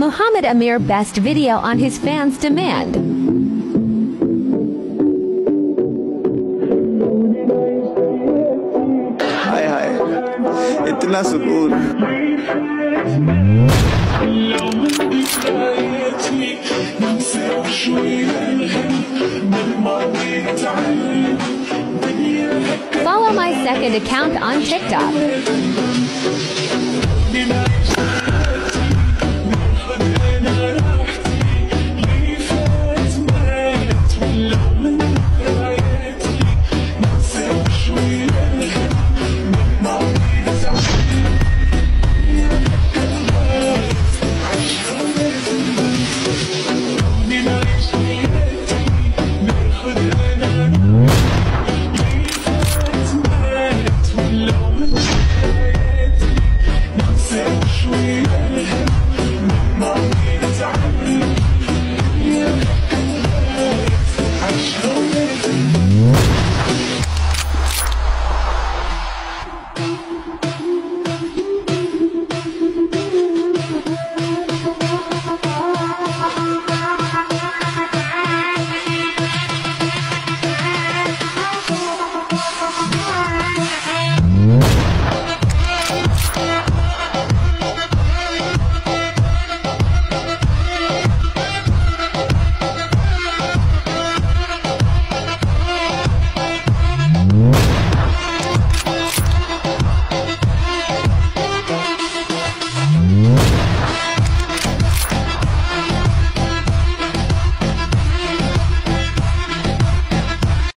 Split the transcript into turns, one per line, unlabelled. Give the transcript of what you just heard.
Muhammad Amir best video on his fans' demand.
हाय हाय इतना सुकून
Follow my second account on TikTok.